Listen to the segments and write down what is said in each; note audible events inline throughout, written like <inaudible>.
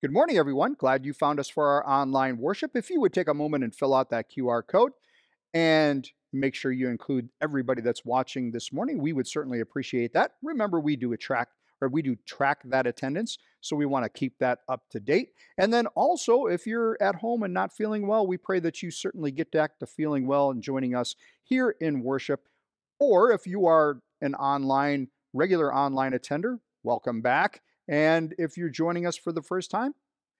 Good morning, everyone. Glad you found us for our online worship. If you would take a moment and fill out that QR code and make sure you include everybody that's watching this morning, we would certainly appreciate that. Remember, we do attract or we do track that attendance, so we want to keep that up to date. And then also, if you're at home and not feeling well, we pray that you certainly get back to feeling well and joining us here in worship. Or if you are an online, regular online attender, welcome back. And if you're joining us for the first time,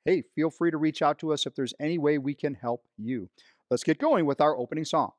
hey, feel free to reach out to us if there's any way we can help you. Let's get going with our opening song.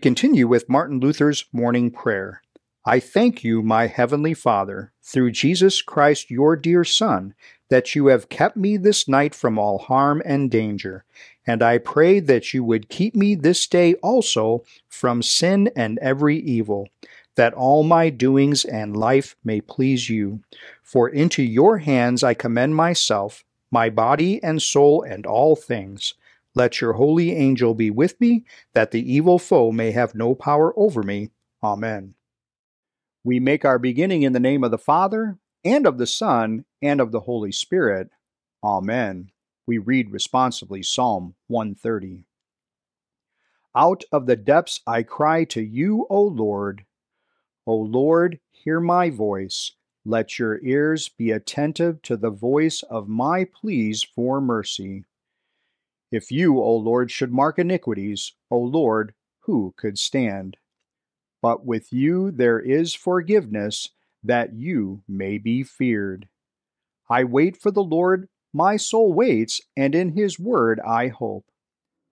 Continue with Martin Luther's morning prayer. I thank you, my heavenly Father, through Jesus Christ, your dear Son, that you have kept me this night from all harm and danger. And I pray that you would keep me this day also from sin and every evil, that all my doings and life may please you. For into your hands I commend myself, my body and soul, and all things. Let your holy angel be with me, that the evil foe may have no power over me. Amen. We make our beginning in the name of the Father, and of the Son, and of the Holy Spirit. Amen. We read responsively Psalm 130. Out of the depths I cry to you, O Lord. O Lord, hear my voice. Let your ears be attentive to the voice of my pleas for mercy. If you, O Lord, should mark iniquities, O Lord, who could stand? But with you there is forgiveness, that you may be feared. I wait for the Lord, my soul waits, and in his word I hope.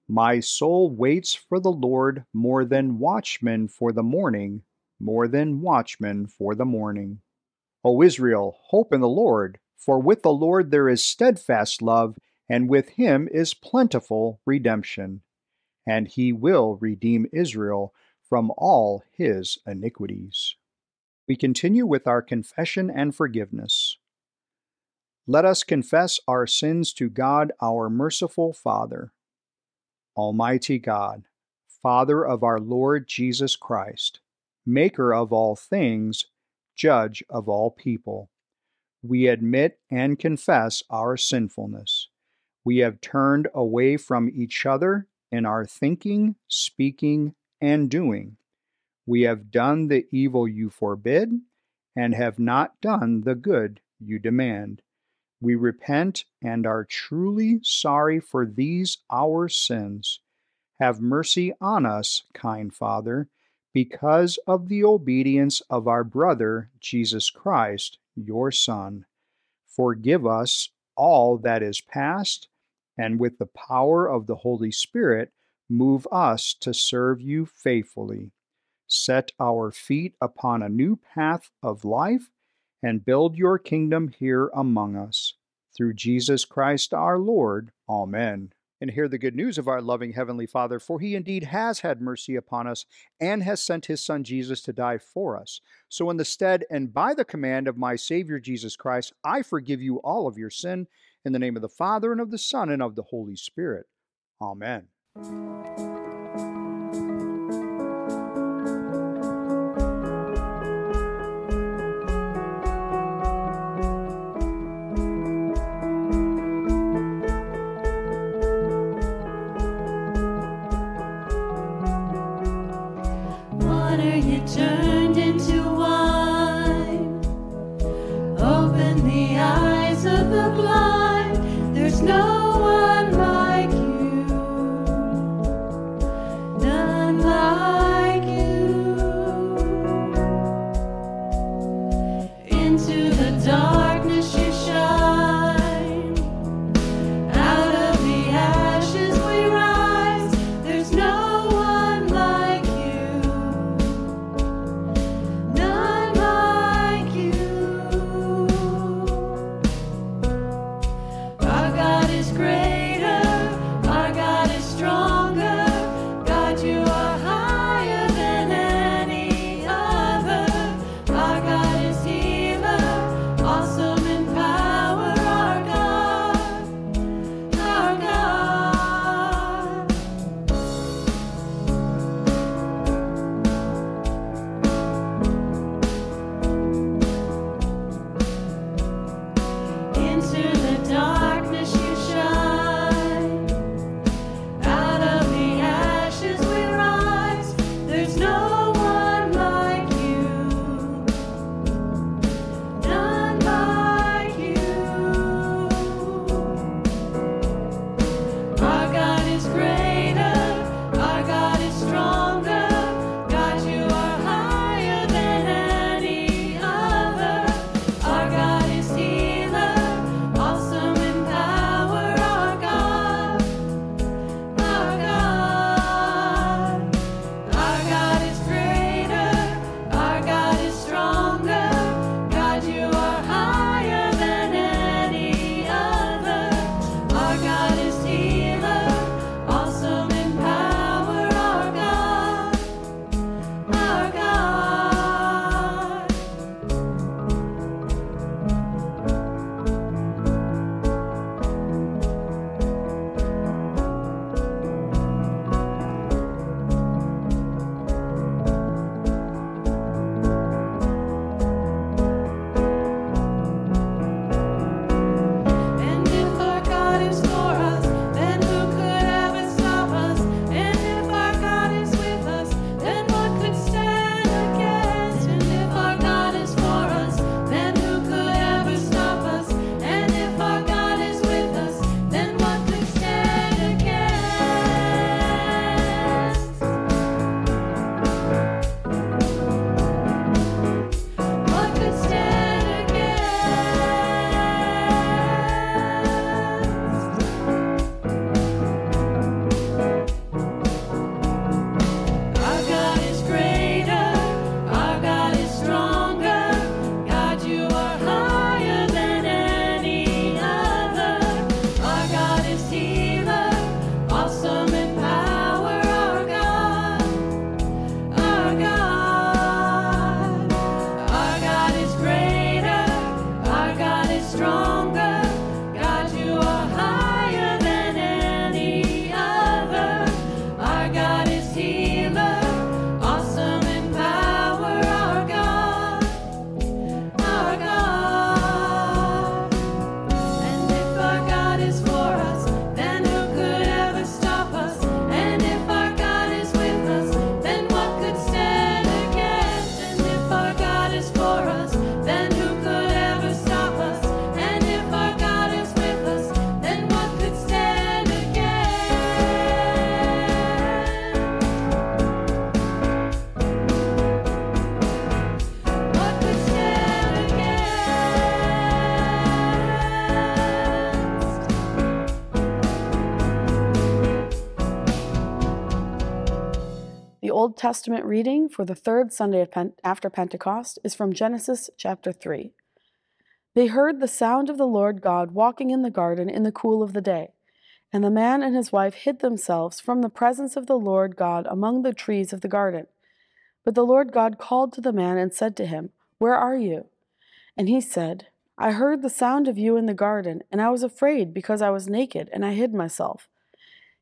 My soul waits for the Lord more than watchmen for the morning, more than watchmen for the morning. O Israel, hope in the Lord, for with the Lord there is steadfast love, and with him is plentiful redemption. And he will redeem Israel from all his iniquities. We continue with our confession and forgiveness. Let us confess our sins to God, our merciful Father. Almighty God, Father of our Lord Jesus Christ, Maker of all things, Judge of all people, we admit and confess our sinfulness. We have turned away from each other in our thinking, speaking, and doing. We have done the evil you forbid and have not done the good you demand. We repent and are truly sorry for these our sins. Have mercy on us, kind Father, because of the obedience of our brother Jesus Christ, your Son. Forgive us all that is past, and with the power of the Holy Spirit, move us to serve you faithfully. Set our feet upon a new path of life and build your kingdom here among us. Through Jesus Christ our Lord. Amen and hear the good news of our loving Heavenly Father, for He indeed has had mercy upon us and has sent His Son Jesus to die for us. So, in the stead and by the command of my Savior Jesus Christ, I forgive you all of your sin, in the name of the Father, and of the Son, and of the Holy Spirit. Amen. water you turned into Testament reading for the third Sunday Pente- after Pentecost is from Genesis chapter 3. They heard the sound of the Lord God walking in the garden in the cool of the day, and the man and his wife hid themselves from the presence of the Lord God among the trees of the garden. But the Lord God called to the man and said to him, Where are you? And he said, I heard the sound of you in the garden, and I was afraid because I was naked, and I hid myself.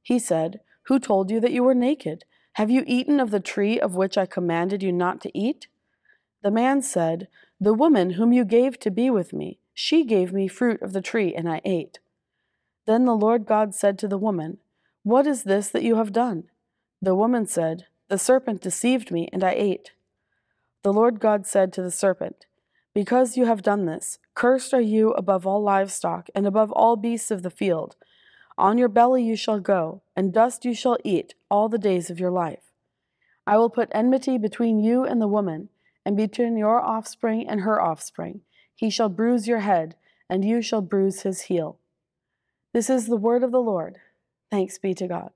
He said, Who told you that you were naked? Have you eaten of the tree of which I commanded you not to eat? The man said, The woman whom you gave to be with me, she gave me fruit of the tree, and I ate. Then the Lord God said to the woman, What is this that you have done? The woman said, The serpent deceived me, and I ate. The Lord God said to the serpent, Because you have done this, cursed are you above all livestock, and above all beasts of the field. On your belly you shall go, and dust you shall eat all the days of your life. I will put enmity between you and the woman, and between your offspring and her offspring. He shall bruise your head, and you shall bruise his heel. This is the word of the Lord. Thanks be to God.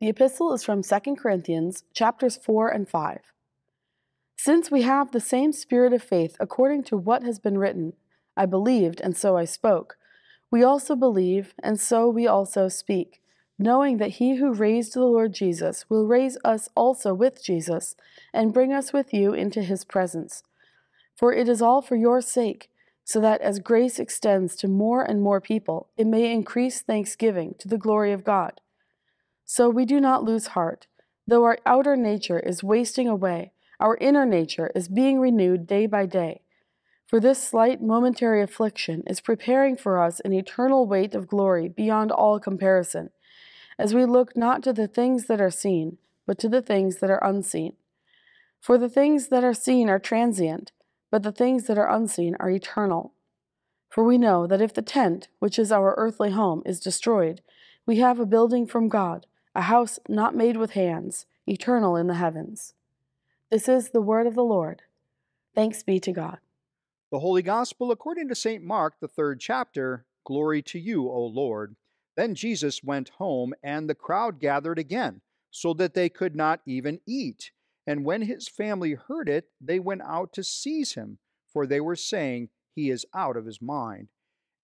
The epistle is from 2 Corinthians chapters 4 and 5. Since we have the same spirit of faith according to what has been written, I believed, and so I spoke. We also believe, and so we also speak, knowing that he who raised the Lord Jesus will raise us also with Jesus and bring us with you into his presence. For it is all for your sake, so that as grace extends to more and more people, it may increase thanksgiving to the glory of God. So we do not lose heart. Though our outer nature is wasting away, our inner nature is being renewed day by day. For this slight momentary affliction is preparing for us an eternal weight of glory beyond all comparison, as we look not to the things that are seen, but to the things that are unseen. For the things that are seen are transient, but the things that are unseen are eternal. For we know that if the tent, which is our earthly home, is destroyed, we have a building from God, a house not made with hands, eternal in the heavens. This is the word of the Lord. Thanks be to God. The Holy Gospel according to St. Mark, the third chapter. Glory to you, O Lord. Then Jesus went home, and the crowd gathered again, so that they could not even eat. And when his family heard it, they went out to seize him, for they were saying, He is out of his mind.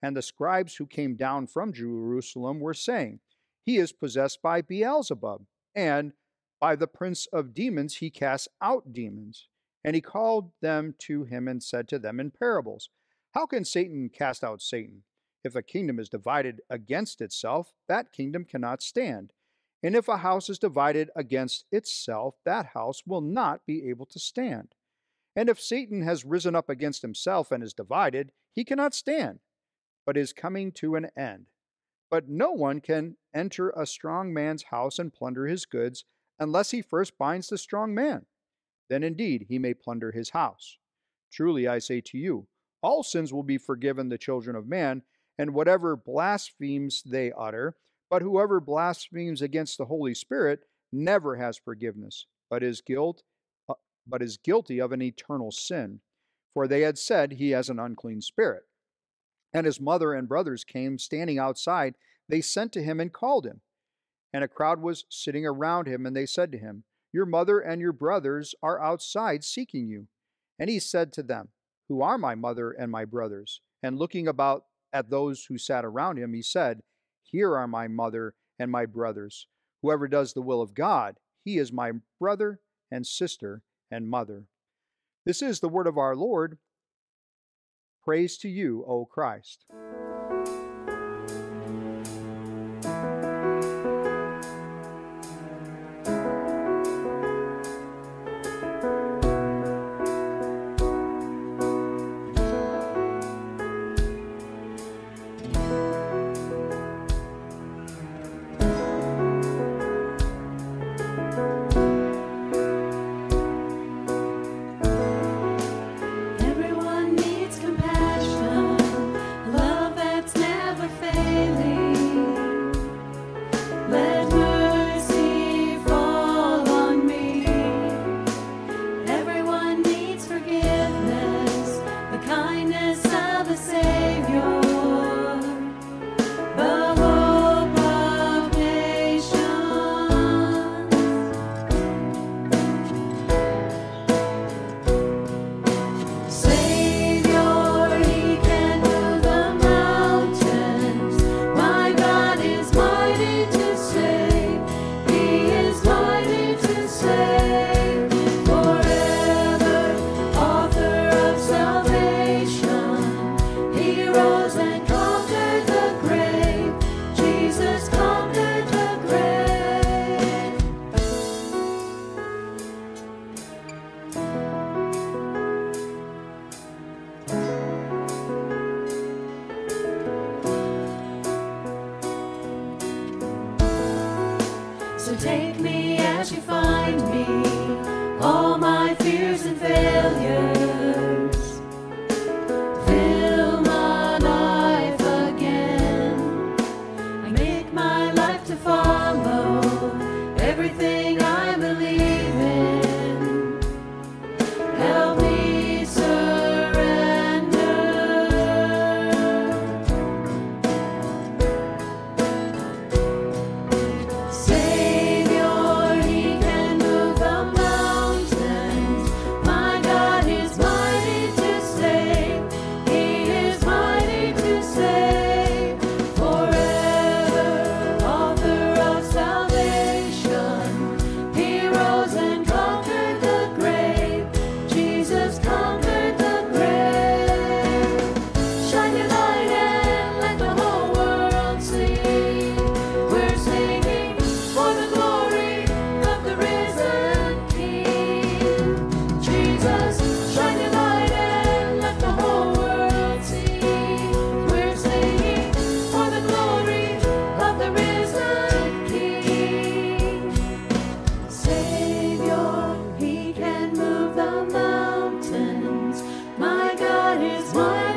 And the scribes who came down from Jerusalem were saying, He is possessed by Beelzebub, and by the prince of demons he casts out demons. And he called them to him and said to them in parables, How can Satan cast out Satan? If a kingdom is divided against itself, that kingdom cannot stand. And if a house is divided against itself, that house will not be able to stand. And if Satan has risen up against himself and is divided, he cannot stand, but is coming to an end. But no one can enter a strong man's house and plunder his goods unless he first binds the strong man. Then indeed he may plunder his house. Truly I say to you, all sins will be forgiven the children of man, and whatever blasphemes they utter, but whoever blasphemes against the Holy Spirit never has forgiveness, but is guilt uh, but is guilty of an eternal sin. For they had said he has an unclean spirit. And his mother and brothers came standing outside, they sent to him and called him. And a crowd was sitting around him, and they said to him, Your mother and your brothers are outside seeking you. And he said to them, Who are my mother and my brothers? And looking about at those who sat around him, he said, Here are my mother and my brothers. Whoever does the will of God, he is my brother and sister and mother. This is the word of our Lord. Praise to you, O Christ. So take me smile.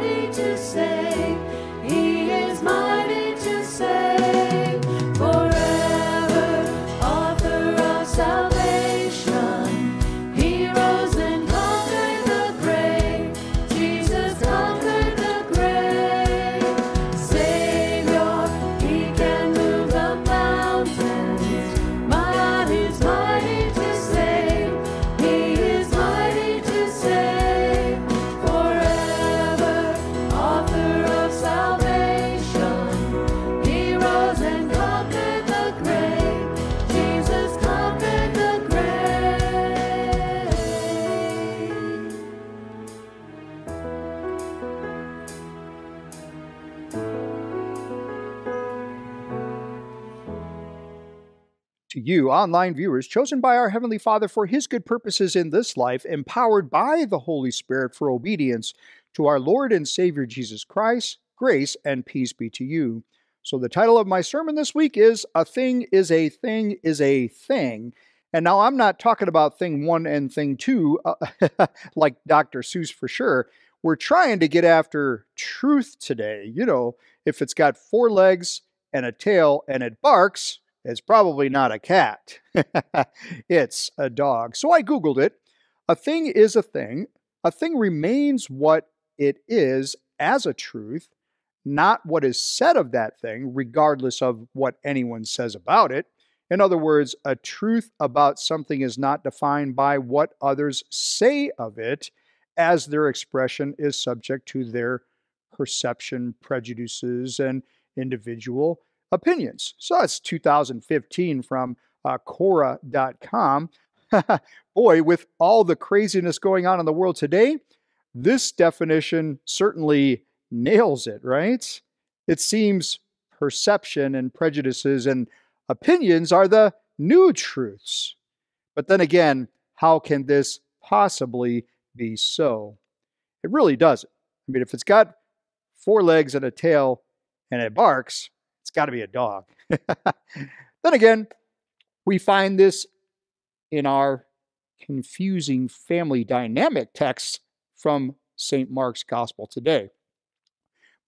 You, online viewers, chosen by our Heavenly Father for His good purposes in this life, empowered by the Holy Spirit for obedience to our Lord and Savior Jesus Christ, grace and peace be to you. So, the title of my sermon this week is A Thing is a Thing is a Thing. And now I'm not talking about thing one and thing two, uh, <laughs> like Dr. Seuss for sure. We're trying to get after truth today. You know, if it's got four legs and a tail and it barks, it's probably not a cat. <laughs> it's a dog. So I Googled it. A thing is a thing. A thing remains what it is as a truth, not what is said of that thing, regardless of what anyone says about it. In other words, a truth about something is not defined by what others say of it, as their expression is subject to their perception, prejudices, and individual opinions. So that's 2015 from uh. <laughs> Boy, with all the craziness going on in the world today, this definition certainly nails it, right? It seems perception and prejudices and opinions are the new truths. But then again, how can this possibly be so? It really doesn't. I mean, if it's got four legs and a tail and it barks, it's got to be a dog. <laughs> then again, we find this in our confusing family dynamic text from St. Mark's Gospel today.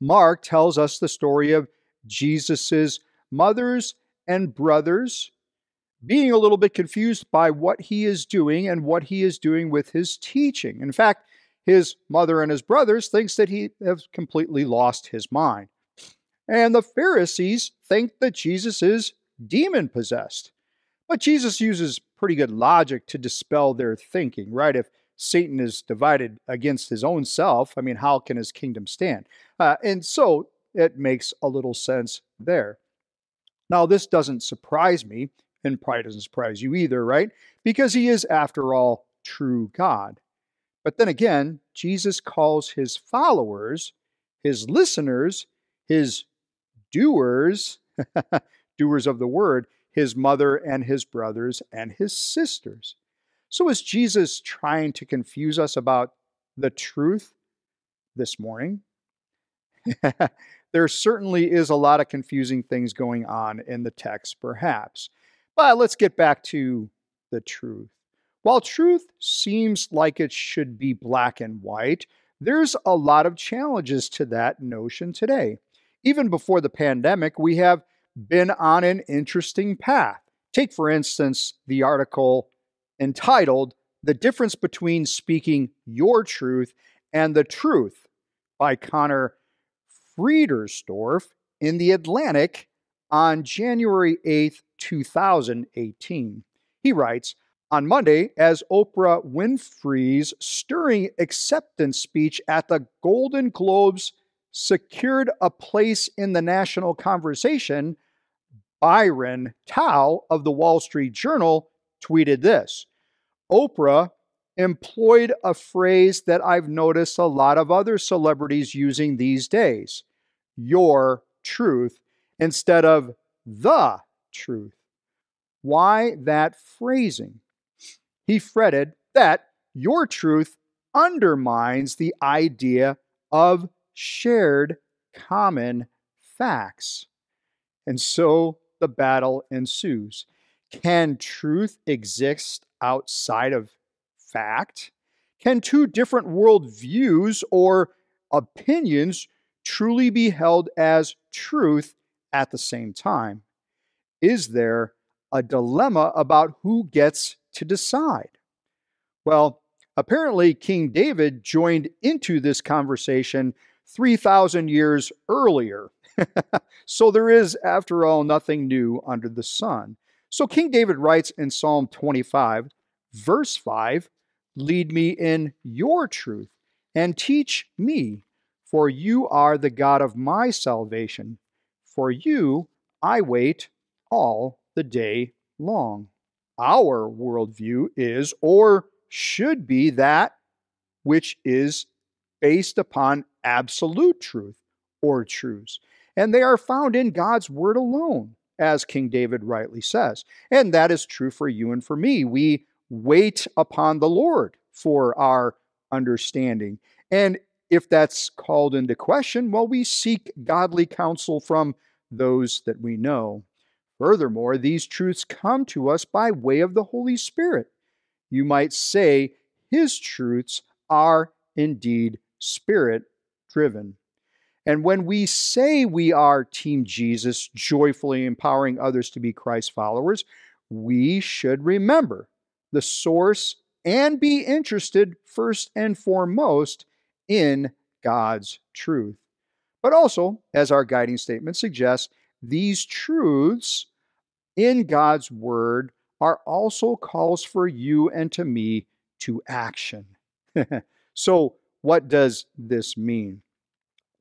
Mark tells us the story of Jesus's mother's and brothers being a little bit confused by what he is doing and what he is doing with his teaching. In fact, his mother and his brothers thinks that he has completely lost his mind. And the Pharisees think that Jesus is demon possessed. But Jesus uses pretty good logic to dispel their thinking, right? If Satan is divided against his own self, I mean, how can his kingdom stand? Uh, and so it makes a little sense there. Now, this doesn't surprise me, and probably doesn't surprise you either, right? Because he is, after all, true God. But then again, Jesus calls his followers, his listeners, his doers, <laughs> doers of the word, his mother and his brothers and his sisters. So is Jesus trying to confuse us about the truth this morning? <laughs> there certainly is a lot of confusing things going on in the text, perhaps. But let's get back to the truth. While truth seems like it should be black and white, there's a lot of challenges to that notion today. Even before the pandemic, we have been on an interesting path. Take, for instance, the article entitled The Difference Between Speaking Your Truth and the Truth by Conor Friedersdorf in The Atlantic on January 8, 2018. He writes, on Monday, as Oprah Winfrey's stirring acceptance speech at the Golden Globes secured a place in the national conversation, Byron Tau of the Wall Street Journal tweeted this Oprah employed a phrase that I've noticed a lot of other celebrities using these days your truth instead of the truth. Why that phrasing? He fretted that your truth undermines the idea of shared common facts. And so the battle ensues. Can truth exist outside of fact? Can two different worldviews or opinions truly be held as truth at the same time? Is there a dilemma about who gets to decide? Well, apparently, King David joined into this conversation 3,000 years earlier. <laughs> so there is, after all, nothing new under the sun. So King David writes in Psalm 25, verse 5 Lead me in your truth and teach me, for you are the God of my salvation. For you I wait all the day long. Our worldview is, or should be, that which is based upon absolute truth or truths, and they are found in God's Word alone as King David rightly says. And that is true for you and for me. We wait upon the Lord for our understanding. And if that's called into question, well, we seek godly counsel from those that we know. Furthermore, these truths come to us by way of the Holy Spirit. You might say his truths are indeed spirit driven. And when we say we are Team Jesus, joyfully empowering others to be Christ followers, we should remember the source and be interested first and foremost in God's truth. But also, as our guiding statement suggests, these truths in God's word are also calls for you and to me to action. <laughs> so, what does this mean?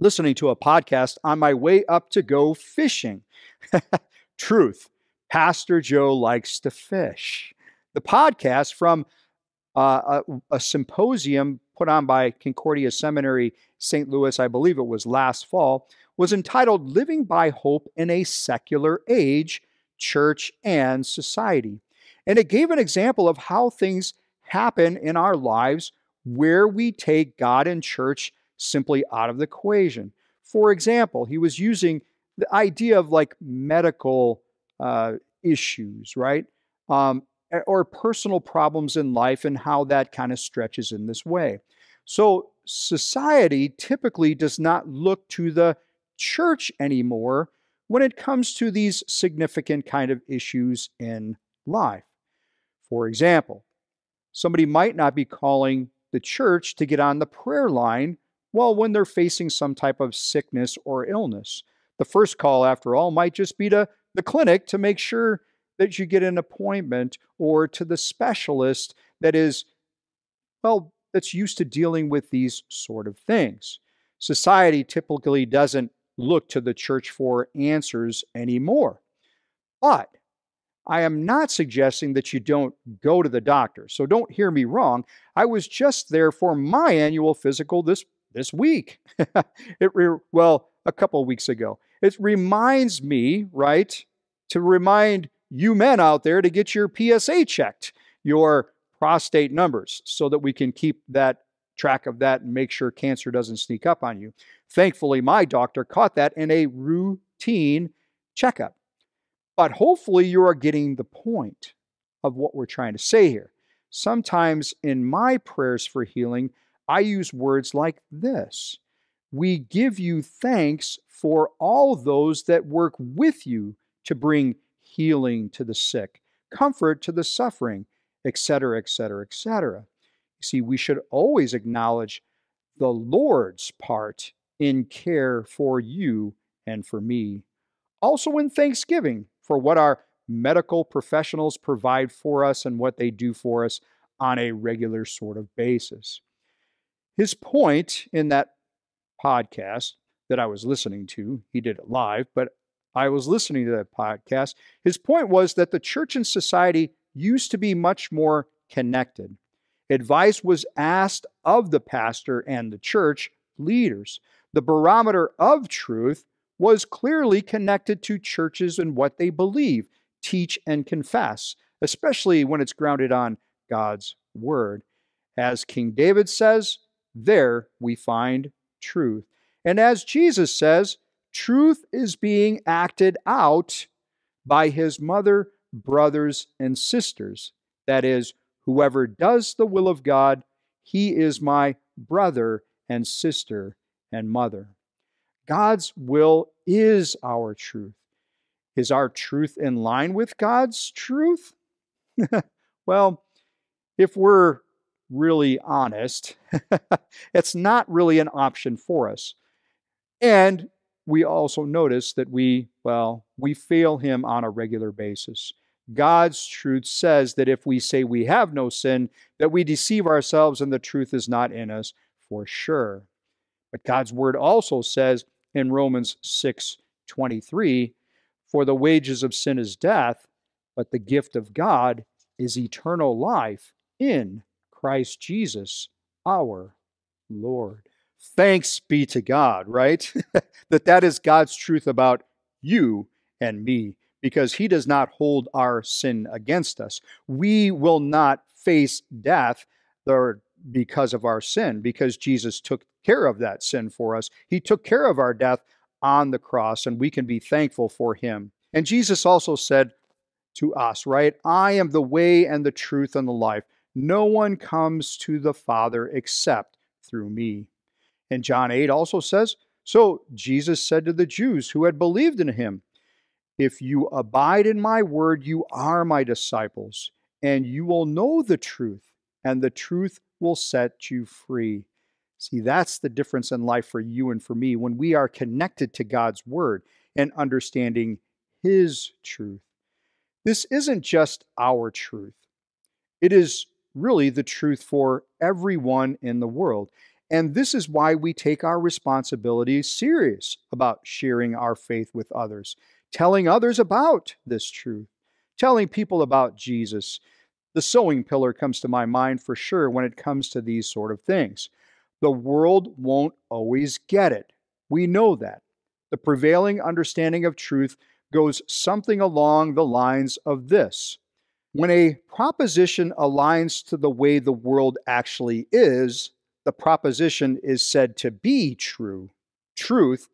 Listening to a podcast on my way up to go fishing. <laughs> Truth. Pastor Joe likes to fish. The podcast from uh, a, a, symposium put on by Concordia Seminary, St. Louis, I believe it was last fall, was entitled Living by Hope in a Secular Age, Church and Society. And it gave an example of how things happen in our lives where we take God and church simply out of the equation. For example, he was using the idea of like medical uh, issues, right? Um, or personal problems in life and how that kind of stretches in this way. So, society typically does not look to the church anymore when it comes to these significant kind of issues in life. For example, somebody might not be calling the church to get on the prayer line well when they're facing some type of sickness or illness. The first call, after all, might just be to the clinic to make sure that you get an appointment or to the specialist that is, well, that's used to dealing with these sort of things. Society typically doesn't look to the church for answers anymore. But I am not suggesting that you don't go to the doctor. So don't hear me wrong. I was just there for my annual physical this this week. <laughs> it re- well, a couple weeks ago. It reminds me, right, to remind you men out there to get your PSA checked, your prostate numbers, so that we can keep that track of that and make sure cancer doesn't sneak up on you. Thankfully, my doctor caught that in a routine checkup. But hopefully, you are getting the point of what we're trying to say here. Sometimes in my prayers for healing, I use words like this We give you thanks for all those that work with you to bring healing to the sick, comfort to the suffering, etc., etc., etc. You see, we should always acknowledge the Lord's part in care for you and for me. Also in thanksgiving for what our medical professionals provide for us and what they do for us on a regular sort of basis. His point in that podcast that I was listening to, he did it live, but I was listening to that podcast. His point was that the church and society used to be much more connected. Advice was asked of the pastor and the church leaders. The barometer of truth was clearly connected to churches and what they believe, teach, and confess, especially when it's grounded on God's word. As King David says, there we find truth. And as Jesus says, truth is being acted out by his mother, brothers, and sisters. That is, whoever does the will of God, he is my brother and sister and mother. God's will is our truth. Is our truth in line with God's truth? <laughs> well, if we're really honest, <laughs> it's not really an option for us. And we also notice that we, well, we fail him on a regular basis. God's truth says that if we say we have no sin, that we deceive ourselves and the truth is not in us for sure. But God's word also says in Romans 6 23, for the wages of sin is death, but the gift of God is eternal life in Christ Jesus our Lord. Thanks be to God, right? <laughs> that that is God's truth about you and me. because he does not hold our sin against us. We will not face death because of our sin, because Jesus took care of that sin for us. He took care of our death on the cross, and we can be thankful for him. And Jesus also said to us, right? I am the way and the truth and the life. No one comes to the Father except through me. And John 8 also says, So Jesus said to the Jews who had believed in him, If you abide in my word, you are my disciples, and you will know the truth, and the truth will set you free. See, that's the difference in life for you and for me when we are connected to God's word and understanding his truth. This isn't just our truth, it is really the truth for everyone in the world. And this is why we take our responsibility serious about sharing our faith with others, telling others about this truth, telling people about Jesus. The sowing pillar comes to my mind for sure when it comes to these sort of things. The world won't always get it. We know that. The prevailing understanding of truth goes something along the lines of this When a proposition aligns to the way the world actually is, the proposition is said to be true. Truth,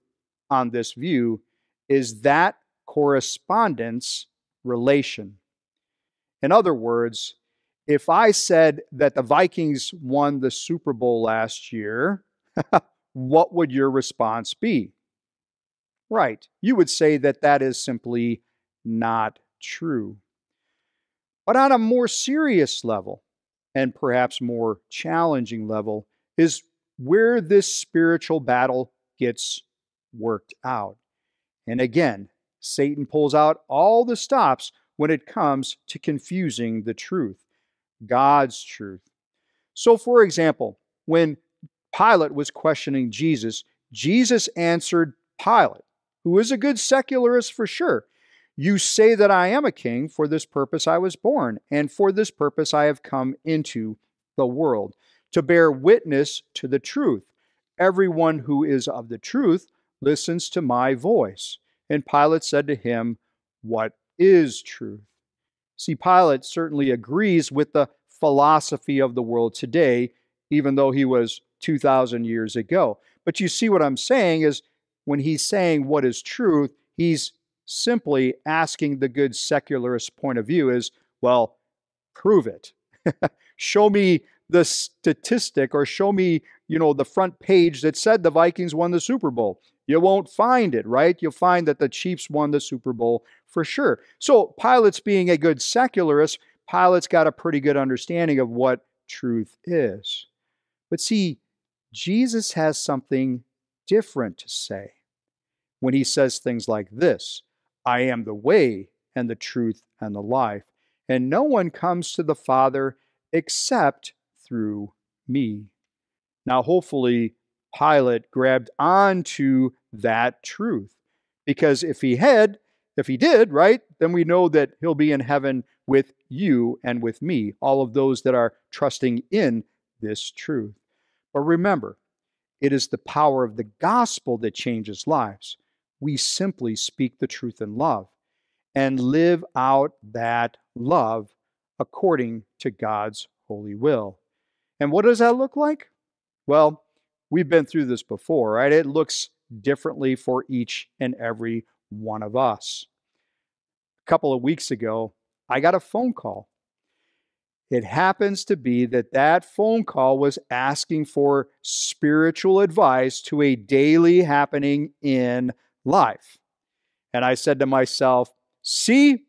on this view, is that correspondence relation. In other words, if I said that the Vikings won the Super Bowl last year, <laughs> what would your response be? Right, you would say that that is simply not true. But on a more serious level, and perhaps more challenging level, is where this spiritual battle gets worked out. And again, Satan pulls out all the stops when it comes to confusing the truth, God's truth. So, for example, when Pilate was questioning Jesus, Jesus answered Pilate, who is a good secularist for sure. You say that I am a king, for this purpose I was born, and for this purpose I have come into the world, to bear witness to the truth. Everyone who is of the truth listens to my voice. And Pilate said to him, What is truth? See, Pilate certainly agrees with the philosophy of the world today, even though he was 2,000 years ago. But you see what I'm saying is when he's saying what is truth, he's simply asking the good secularist point of view is, well, prove it. <laughs> show me the statistic or show me, you know, the front page that said the Vikings won the Super Bowl. You won't find it, right? You'll find that the Chiefs won the Super Bowl for sure. So, Pilate's being a good secularist, Pilate's got a pretty good understanding of what truth is. But see, Jesus has something different to say when he says things like this I am the way and the truth and the life, and no one comes to the Father except through me. Now, hopefully, Pilate grabbed onto that truth because if he had, if he did, right, then we know that he'll be in heaven with you and with me, all of those that are trusting in this truth. But remember, it is the power of the gospel that changes lives. We simply speak the truth in love and live out that love according to God's holy will. And what does that look like? Well, we've been through this before, right? It looks differently for each and every one of us. A couple of weeks ago, I got a phone call. It happens to be that that phone call was asking for spiritual advice to a daily happening in life. And I said to myself, see,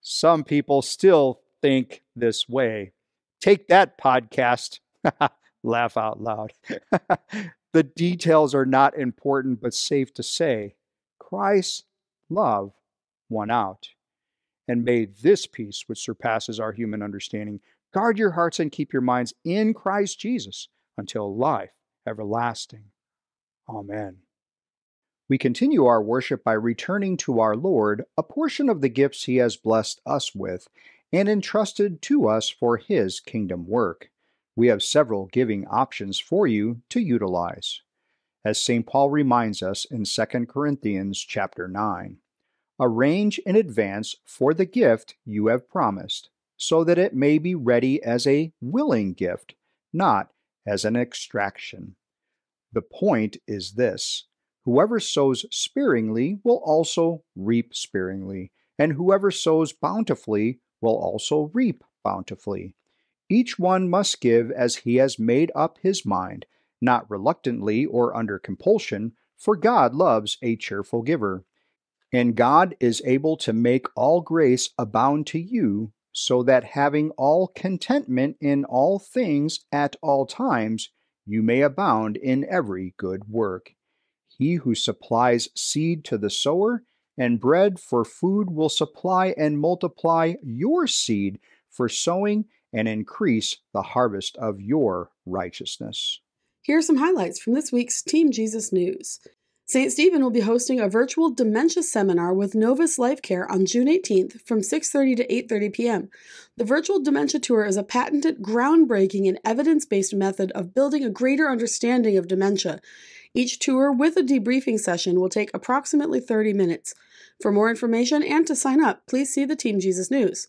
some people still think this way. Take that podcast. <laughs> Laugh out loud. <laughs> the details are not important, but safe to say Christ's love won out. And may this peace, which surpasses our human understanding, guard your hearts and keep your minds in Christ Jesus until life everlasting. Amen. We continue our worship by returning to our Lord a portion of the gifts He has blessed us with and entrusted to us for His kingdom work. We have several giving options for you to utilize. As St. Paul reminds us in 2 Corinthians chapter 9, Arrange in advance for the gift you have promised, so that it may be ready as a willing gift, not as an extraction. The point is this whoever sows sparingly will also reap sparingly, and whoever sows bountifully will also reap bountifully. Each one must give as he has made up his mind, not reluctantly or under compulsion, for God loves a cheerful giver. And God is able to make all grace abound to you, so that having all contentment in all things at all times, you may abound in every good work. He who supplies seed to the sower and bread for food will supply and multiply your seed for sowing and increase the harvest of your righteousness. Here are some highlights from this week's Team Jesus News. St. Stephen will be hosting a virtual dementia seminar with Novus Life Care on June 18th from 6:30 to 8:30 p.m. The virtual dementia tour is a patented, groundbreaking and evidence-based method of building a greater understanding of dementia. Each tour with a debriefing session will take approximately 30 minutes. For more information and to sign up, please see the Team Jesus News.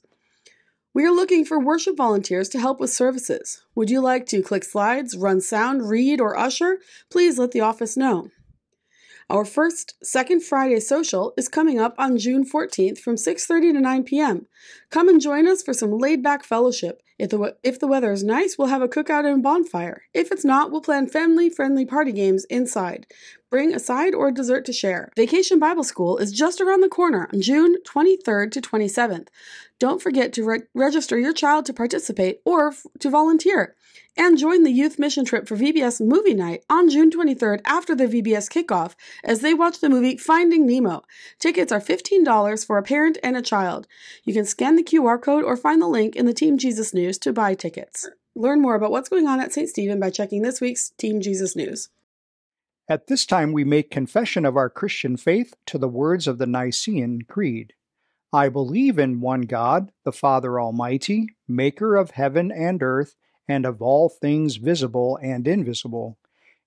We are looking for worship volunteers to help with services. Would you like to click slides, run sound, read, or usher? Please let the office know. Our first Second Friday social is coming up on June 14th from 6:30 to 9 p.m. Come and join us for some laid-back fellowship. If the if the weather is nice, we'll have a cookout and bonfire. If it's not, we'll plan family-friendly party games inside. Bring a side or dessert to share. Vacation Bible School is just around the corner on June 23rd to 27th. Don't forget to re- register your child to participate or f- to volunteer. And join the youth mission trip for VBS Movie Night on June 23rd after the VBS kickoff as they watch the movie Finding Nemo. Tickets are $15 for a parent and a child. You can scan the QR code or find the link in the Team Jesus News to buy tickets. Learn more about what's going on at St. Stephen by checking this week's Team Jesus News. At this time, we make confession of our Christian faith to the words of the Nicene Creed. I believe in one God, the Father Almighty, maker of heaven and earth, and of all things visible and invisible,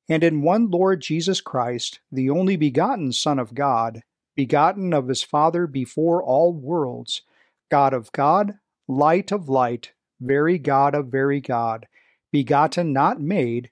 and in one Lord Jesus Christ, the only begotten Son of God, begotten of his Father before all worlds, God of God, light of light, very God of very God, begotten, not made,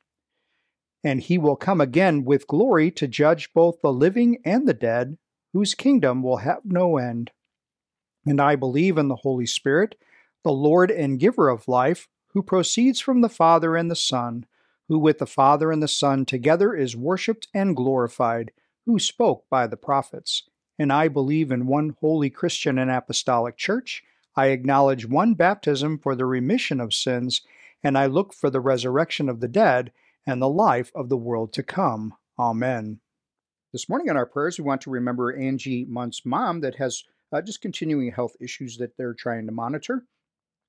And he will come again with glory to judge both the living and the dead, whose kingdom will have no end. And I believe in the Holy Spirit the Lord and giver of life, who proceeds from the Father and the Son, who with the Father and the Son together is worshipped and glorified, who spoke by the prophets. And I believe in one holy Christian and apostolic church. I acknowledge one baptism for the remission of sins, and I look for the resurrection of the dead and the life of the world to come. Amen. This morning in our prayers, we want to remember Angie Munt's mom that has uh, just continuing health issues that they're trying to monitor.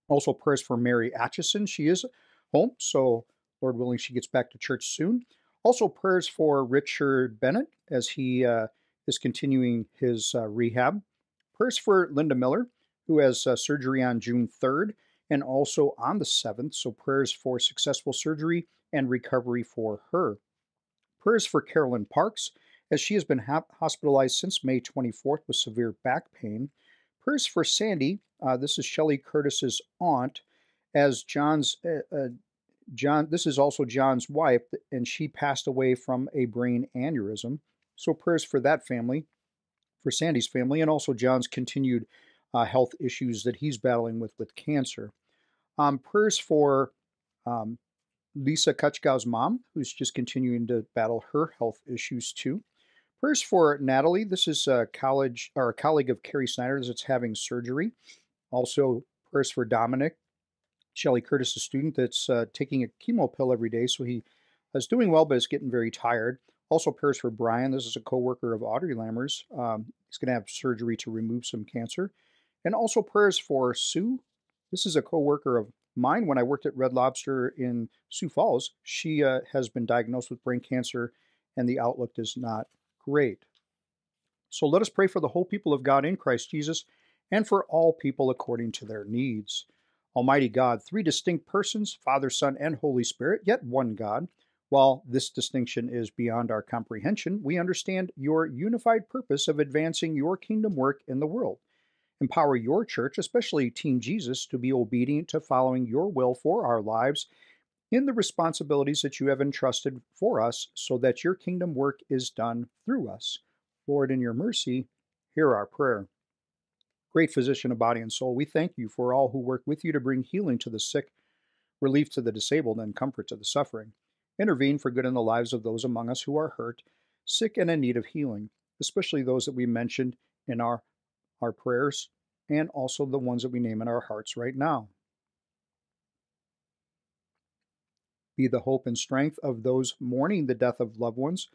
Also, prayers for Mary Atchison. She is home, so Lord willing, she gets back to church soon. Also, prayers for Richard Bennett as he uh, is continuing his uh, rehab. Prayers for Linda Miller, who has uh, surgery on June 3rd and also on the 7th. So, prayers for successful surgery and recovery for her. Prayers for Carolyn Parks, as she has been ha- hospitalized since May 24th with severe back pain. Prayers for Sandy. Uh, this is Shelley Curtis's aunt, as John's uh, uh, John. This is also John's wife, and she passed away from a brain aneurysm. So prayers for that family, for Sandy's family, and also John's continued uh, health issues that he's battling with with cancer. Um, prayers for um, Lisa Kutchgow's mom, who's just continuing to battle her health issues too. Prayers for Natalie. This is a college or a colleague of Carrie Snyder's that's having surgery. Also, prayers for Dominic, Shelly Curtis, a student that's uh, taking a chemo pill every day, so he is doing well, but is getting very tired. Also, prayers for Brian. This is a coworker of Audrey Lammers. Um, he's going to have surgery to remove some cancer. And also prayers for Sue. This is a coworker of mine when I worked at Red Lobster in Sioux Falls. She uh, has been diagnosed with brain cancer, and the outlook is not great. So let us pray for the whole people of God in Christ Jesus and for all people according to their needs. Almighty God, three distinct persons, Father, Son, and Holy Spirit, yet one God. While this distinction is beyond our comprehension, we understand your unified purpose of advancing your kingdom work in the world. Empower your church, especially Team Jesus, to be obedient to following your will for our lives in the responsibilities that you have entrusted for us so that your kingdom work is done through us. Lord, in your mercy, hear our prayer. Great physician of body and soul, we thank you for all who work with you to bring healing to the sick, relief to the disabled, and comfort to the suffering. Intervene for good in the lives of those among us who are hurt, sick, and in need of healing, especially those that we mentioned in our, our prayers and also the ones that we name in our hearts right now. Be the hope and strength of those mourning the death of loved ones,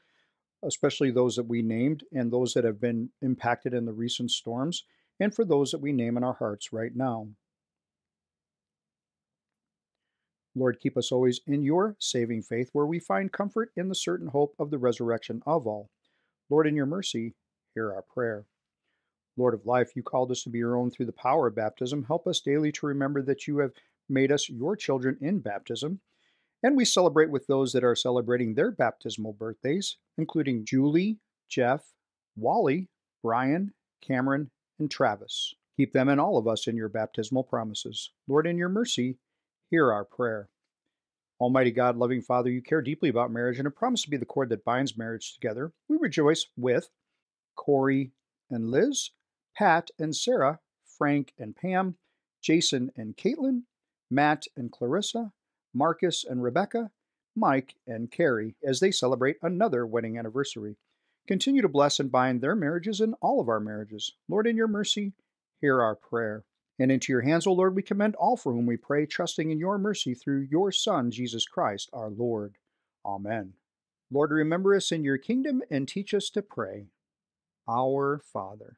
especially those that we named and those that have been impacted in the recent storms, and for those that we name in our hearts right now. Lord, keep us always in your saving faith, where we find comfort in the certain hope of the resurrection of all. Lord, in your mercy, hear our prayer. Lord of life, you called us to be your own through the power of baptism. Help us daily to remember that you have made us your children in baptism. And we celebrate with those that are celebrating their baptismal birthdays, including Julie, Jeff, Wally, Brian, Cameron, and Travis. Keep them and all of us in your baptismal promises. Lord, in your mercy, hear our prayer. Almighty God, loving Father, you care deeply about marriage and have promised to be the cord that binds marriage together. We rejoice with Corey and Liz, Pat and Sarah, Frank and Pam, Jason and Caitlin, Matt and Clarissa, Marcus and Rebecca, Mike and Carrie, as they celebrate another wedding anniversary. Continue to bless and bind their marriages and all of our marriages. Lord, in your mercy, hear our prayer. And into your hands, O Lord, we commend all for whom we pray, trusting in your mercy through your Son, Jesus Christ, our Lord. Amen. Lord, remember us in your kingdom and teach us to pray. Our Father,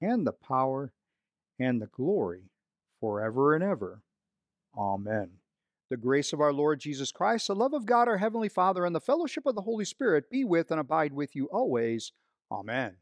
and the power, and the glory, forever and ever. Amen. The grace of our Lord Jesus Christ, the love of God our Heavenly Father, and the fellowship of the Holy Spirit be with and abide with you always. Amen.